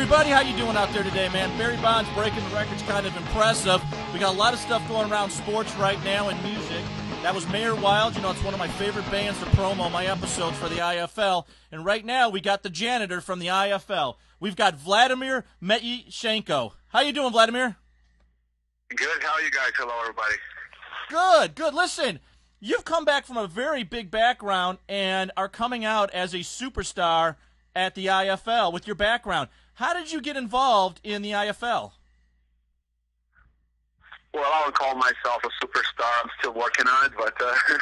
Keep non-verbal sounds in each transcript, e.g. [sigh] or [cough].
everybody. How you doing out there today, man? Barry Bonds breaking the record's kind of impressive. We got a lot of stuff going around sports right now and music. That was Mayor Wild. You know, it's one of my favorite bands to promo my episodes for the IFL. And right now, we got the janitor from the IFL. We've got Vladimir Matyushenko. How you doing, Vladimir? Good. How are you guys? Hello, everybody. Good, good. Listen, you've come back from a very big background and are coming out as a superstar at the IFL with your background. How did you get involved in the IFL? Well, I would call myself a superstar. I'm still working on it, but uh, [laughs]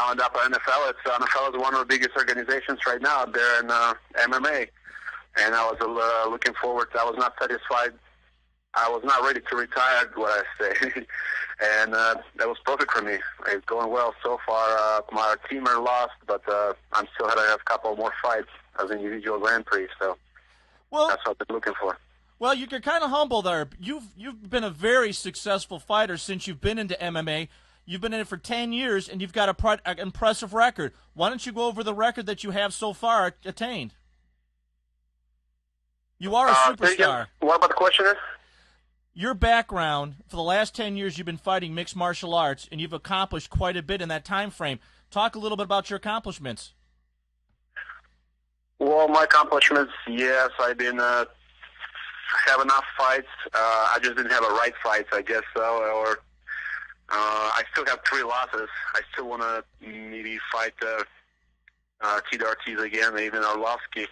I ended up at IFL? It's uh, IFL is one of the biggest organizations right now out there in uh, MMA, and I was uh, looking forward. To, I was not satisfied. I was not ready to retire. What I say, [laughs] and uh, that was perfect for me. It's going well so far. Uh, my team are lost, but uh, I'm still had a couple more fights as an individual Grand Prix. So Well, that's what I've been looking for. well, you- you're kind of humble there. You've you've been a very successful fighter since you've been into MMA. You've been in it for ten years, and you've got a an impressive record. Why don't you go over the record that you have so far attained? You are a Uh, superstar. What about the question? Your background for the last 10 years you've been fighting mixed martial arts and you've accomplished quite a bit in that time frame. Talk a little bit about your accomplishments. Well, my accomplishments, yes, I've been uh, have enough fights. Uh, I just didn't have a right fights, I guess so. Or uh, I still have three losses. I still want to maybe fight uh, uh, Tito Ortiz again, even Arlovsky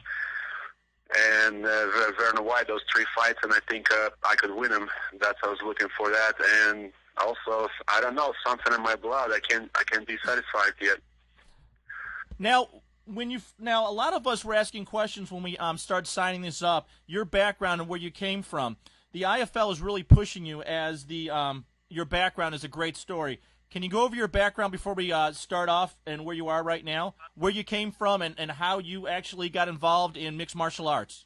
and uh, Ver- Vernon White. Those three fights, and I think uh, I could win them. That's I was looking for that, and also I don't know something in my blood. I can't I can't be satisfied yet. Now, when you now a lot of us were asking questions when we um, started signing this up. Your background and where you came from. The IFL is really pushing you as the um, your background is a great story. Can you go over your background before we uh, start off and where you are right now, where you came from, and, and how you actually got involved in mixed martial arts?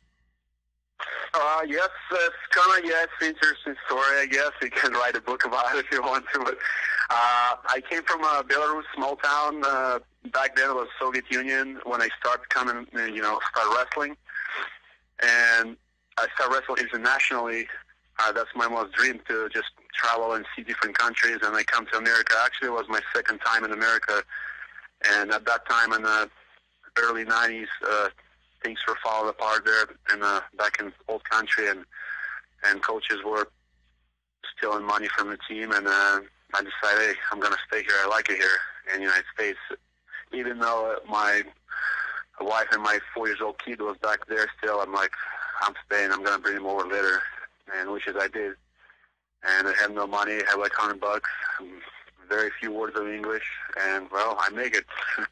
Uh, yes, it's kind of an interesting story. I guess you can write a book about it if you want to. But uh, I came from a Belarus small town. Uh, back then, it was Soviet Union. When I started coming, uh, you know, start wrestling, and I started wrestling internationally. Uh, that's my most dream to just travel and see different countries. And I come to America. Actually, it was my second time in America, and at that time in the early '90s. Uh, things were falling apart there in uh, back in old country, and and coaches were stealing money from the team, and uh, I decided, hey, I'm gonna stay here. I like it here in the United States, even though uh, my wife and my four years old kid was back there still. I'm like, I'm staying. I'm gonna bring him over later, and which is I did. And I had no money. I had like hundred bucks, very few words of English, and well, I make it. [laughs]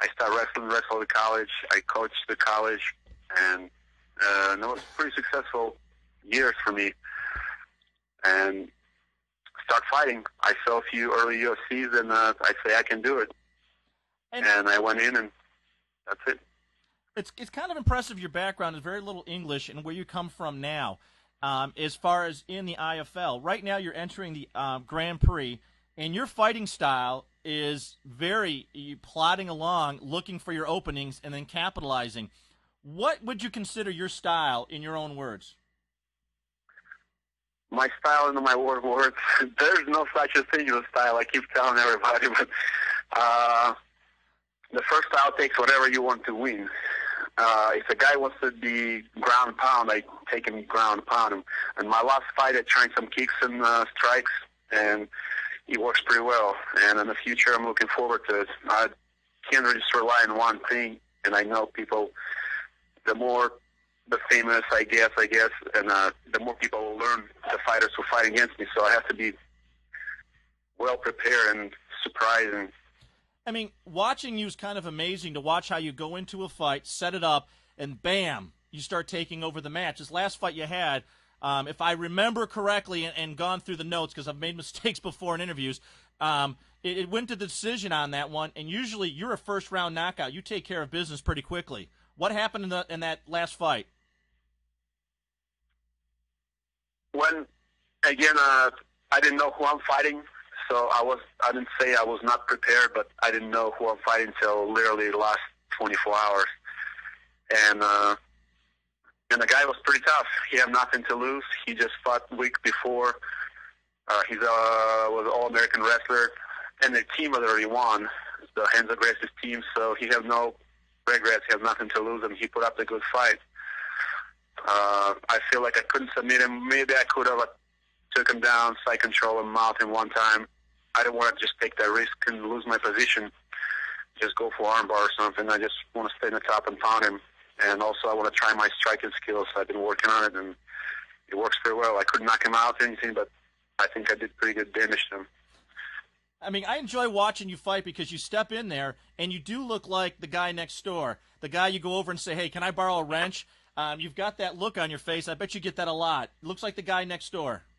I start wrestling rest the college. I coached the college, and uh, and it was pretty successful years for me. And start fighting. I saw a few early UFCs, and uh, I say I can do it. And- And, I went in, and that's it. it's it's kind of impressive. Your background is very little English and where you come from now, um, as far as in the IFL. Right now, you're entering the um, Grand Prix, and your fighting style is very plodding along, looking for your openings and then capitalizing. What would you consider your style in your own words? my style in my word words. [laughs] There's no such a thing as a style. I keep telling everybody, [laughs] but uh, the first style takes whatever you want to win. Uh, if a guy wants to be ground pound, I take him ground pound. And my last fight, I tried some kicks and uh, strikes, and it works pretty well. And in the future, I'm looking forward to it. I can't just rely on one thing, and I know people. The more the famous, I guess, I guess, and uh, the more people will learn the fighters who fight against me. So I have to be well prepared and surprising. I mean, watching you is kind of amazing to watch how you go into a fight, set it up, and bam, you start taking over the match. This last fight you had, um, if I remember correctly and, and gone through the notes because I've made [laughs] mistakes before in interviews, um, it, it went to the decision on that one. And usually you're a first round knockout. You take care of business pretty quickly. What happened in, the, in that last fight? When again, uh, I didn't know who I'm fighting, so I was I didn't say I was not prepared, but I didn't know who I'm fighting until literally the last 24 hours, and uh, and the guy was pretty tough. He had nothing to lose. He just fought week before. Uh, he's uh, was an All-American wrestler, and the team had already won. The Renzo Gracie's team, so he had no regrets. He has nothing to lose, and he put up a good fight. Uh, I feel like I couldn't submit him. Maybe I could have uh, took him down, side control him, mouth him one time. I don't want to just take that risk and lose my position. Just go for armbar or something. I just want to stay in the top and pound him. And also, I want to try my striking skills. I've been working on it, and it works very well. I couldn't knock him out or anything, but I think I did pretty good damage to him. I mean, I enjoy watching you fight because you step in there and you do look like the guy next door. The guy you go over and say, "Hey, can I borrow a wrench?" Um, you've got that look on your face. I bet you get that a lot. looks like the guy next door. [laughs]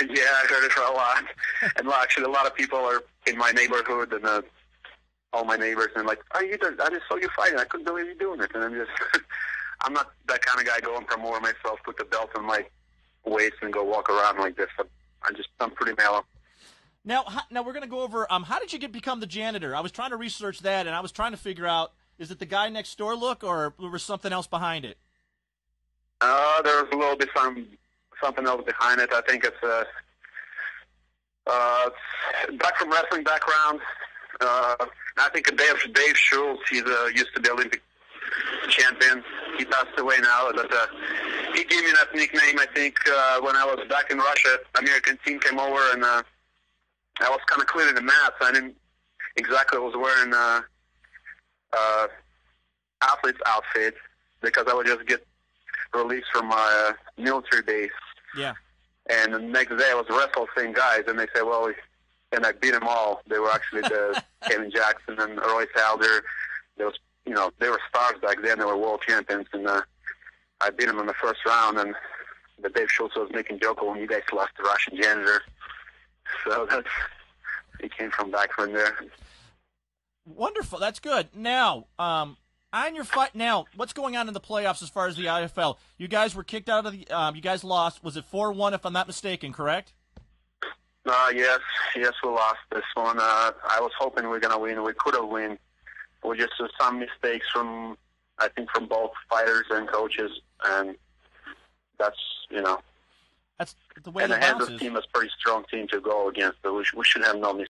Yeah, I heard it for a lot. [laughs] and well, actually, a lot of people are in my neighborhood and uh, all my neighbors, and like, oh, you just, I just saw you fighting. I couldn't believe you doing it. And I'm just, [laughs] I'm not that kind of guy going promote myself, put the belt on my waist, and go walk around like this. I'm, I'm just, I'm pretty mellow. Now, now we're going to go over. Um, how did you get become the janitor? I was trying to research that, and I was trying to figure out is it the guy next door look, or was something else behind it? Uh, there's a little bit some something else behind it. I think it's a uh, back from wrestling background. Uh, I think Dave Dave Schultz. He's uh, used to be Olympic champion. He passed away now, but uh, he gave me that nickname. I think uh, when I was back in Russia, American team came over and. Uh, I was kind of cleaning the mats. I didn't exactly was wearing uh, uh, athlete's outfit because I would just get released from my uh, military base. Yeah. And the next day I was wrestle same guys, and they said, well, and I beat them all. They were actually the [laughs] Kevin Jackson and Royce Alger. They was, you know, they were stars back then. They were world champions, and uh, I beat them in the first round. And the Dave Schultz was making joke when you guys lost the Russian janitor. So [laughs] that's it came from back from there. Wonderful. That's good. Now, um, on your fight now, what's going on in the playoffs as far as the IFL? You guys were kicked out of the. Um, you guys lost. Was it four one? If I'm not mistaken, correct? Uh, yes, yes, we lost this one. Uh, I was hoping we are gonna win. We could have win. We just uh, some mistakes from, I think, from both fighters and coaches, and that's you know that's the way and the Kansas team is a pretty strong team to go against. So we, sh- we should have no mistakes.